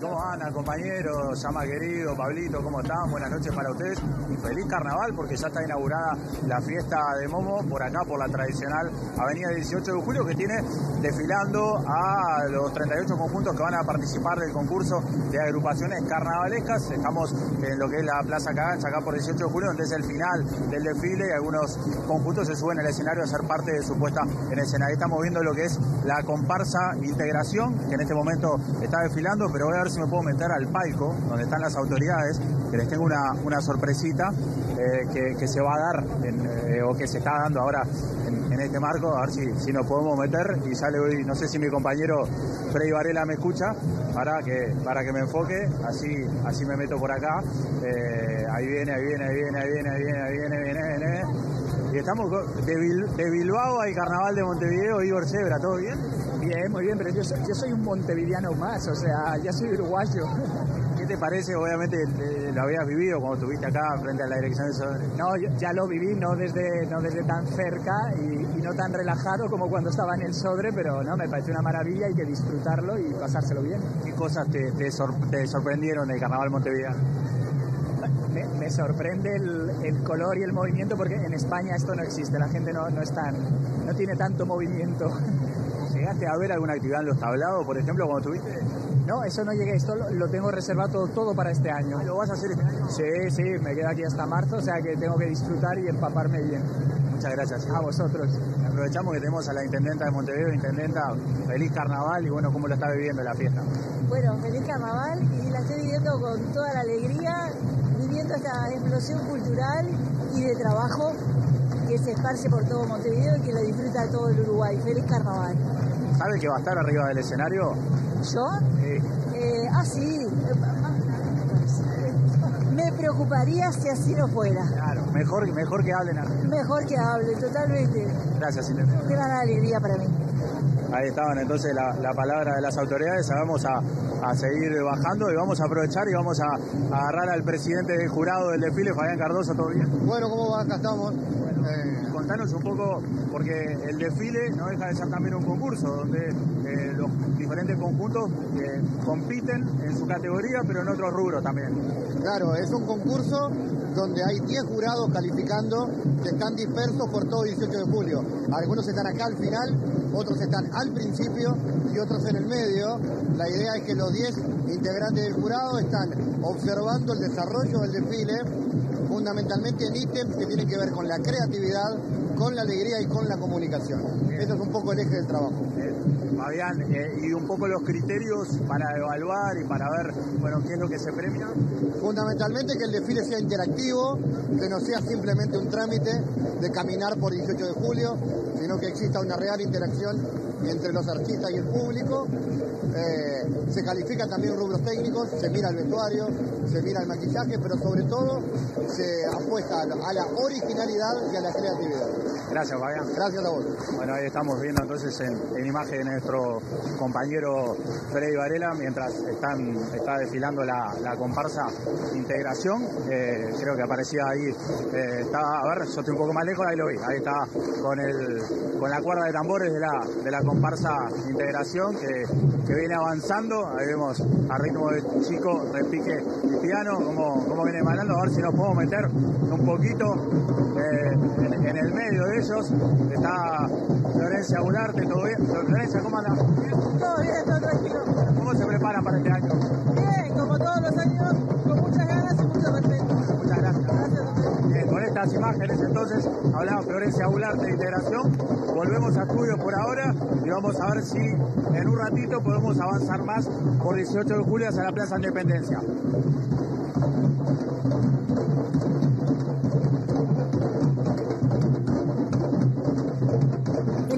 ¿Cómo anda, compañero? Llama querido, Pablito, ¿cómo están? Buenas noches para ustedes. Y feliz carnaval porque ya está inaugurada la fiesta de Momo por acá, por la tradicional Avenida 18 de Julio, que tiene desfilando a los 38 conjuntos que van a participar del concurso de agrupaciones carnavalescas. Estamos en lo que es la Plaza Cagancha, acá por 18 de Julio, donde es el final del desfile y algunos conjuntos se suben al escenario a ser parte de su puesta en escena. Ahí estamos viendo lo que es la comparsa integración, que en este momento está desfilando, pero voy a ver si me puedo meter al palco, donde están las autoridades, que les tengo una, una sorpresita eh, que, que, se va a dar, eh, o que se está dando ahora en, este marco, a ver si, si nos podemos meter, y ya le voy, no sé si mi compañero Freddy Varela me escucha, para que, para que me enfoque, así, así me meto por acá, eh, ahí viene, ahí viene, ahí viene, ahí viene, ahí viene, ahí viene, viene, viene. Y estamos de Bilbao al Carnaval de Montevideo, Igor Zebra, ¿todo bien? Bien, muy bien, pero yo soy, yo soy un montevideano más, o sea, ya soy uruguayo. ¿Qué te parece? Obviamente eh, lo habías vivido cuando estuviste acá frente a la dirección de Sodre. No, yo ya lo viví, no desde, no desde tan cerca y, y, no tan relajado como cuando estaba en el Sodre, pero no, me parece una maravilla, hay que disfrutarlo y pasárselo bien. ¿Qué cosas te, te, sor te sorprendieron del Carnaval Montevideano? Me, me, sorprende el, el, color y el movimiento porque en España esto no existe, la gente no, no, es tan, no tiene tanto movimiento. ¿Llegaste a ver alguna actividad en los tablados, por ejemplo, cuando estuviste? No, eso no llegué, esto lo, lo tengo reservado todo, todo, para este año. ¿Lo vas a hacer este año? Sí, sí, me quedo aquí hasta marzo, o sea que tengo que disfrutar y empaparme bien. Muchas gracias. A vosotros. Aprovechamos que tenemos a la Intendenta de Montevideo, Intendenta, feliz carnaval y bueno, ¿cómo lo está viviendo la fiesta? Bueno, feliz carnaval y la estoy viviendo con toda la alegría, viviendo esta explosión cultural y de trabajo que se esparce por todo Montevideo y que lo disfruta todo el Uruguay. Feliz carnaval. ¿Sabe que va a estar arriba del escenario? ¿Yo? Sí. Eh, ah, sí. Me preocuparía si así no fuera. Claro, mejor, mejor que hablen. Así. Mejor que hablen, totalmente. Gracias, Intendente. Gran alegría para mí. Ahí estaban entonces la, la palabra de las autoridades. Vamos a, a, seguir bajando y vamos a aprovechar y vamos a, a, agarrar al presidente del jurado del desfile, Fabián Cardoso. ¿Todo bien? Bueno, ¿cómo va? Acá estamos. Eh, contanos un poco, porque el desfile no deja de ser también un concurso donde eh, los diferentes conjuntos eh, compiten en su categoría, pero en otros rubros también. Claro, es un concurso donde hay 10 jurados calificando que están dispersos por todo 18 de julio. Algunos están acá al final, otros están al principio y otros en el medio. La idea es que los 10 integrantes del jurado están observando el desarrollo del desfile, fundamentalmente en ítems que tienen que ver con la creatividad, con la alegría y con la comunicación. Eso es un poco el eje del trabajo. Fabián, eh, y un poco los criterios para evaluar y para ver, bueno, qué es lo que se premia. Fundamentalmente que el desfile sea interactivo, que no sea simplemente un trámite de caminar por 18 de julio, sino que exista una real interacción entre los artistas y el público. Eh, se califican también rubros técnicos, se mira el vestuario, se mira el maquillaje, pero sobre todo se apuesta a la originalidad y a la creatividad. Gracias, Fabián. Gracias a vos. Bueno, ahí estamos viendo entonces en, en imagen nuestro compañero Freddy Varela mientras están, está desfilando la, la comparsa Integración. Eh, creo que aparecía ahí, eh, estaba, a ver, yo estoy un poco más lejos, ahí lo vi, ahí está con, el, con la cuerda de tambores de la, de la comparsa Integración que, que viene avanzando. Ahí vemos a ritmo de chico, repique y piano, como, como viene manando, a ver si nos podemos meter un poquito eh, en, el medio de ellos. Está Florencia Bularte, ¿todo bien? Florencia, ¿cómo anda? Todo bien, todo tranquilo. ¿Cómo se prepara para este año? Bien, como todos los años, con muchas ganas y mucho respeto. Muchas gracias. Gracias Bien, con estas imágenes entonces hablaba Florencia Bularte de integración. Volvemos a estudio por ahora y vamos a ver si en un ratito podemos avanzar más por 18 de julio hacia la Plaza Independencia.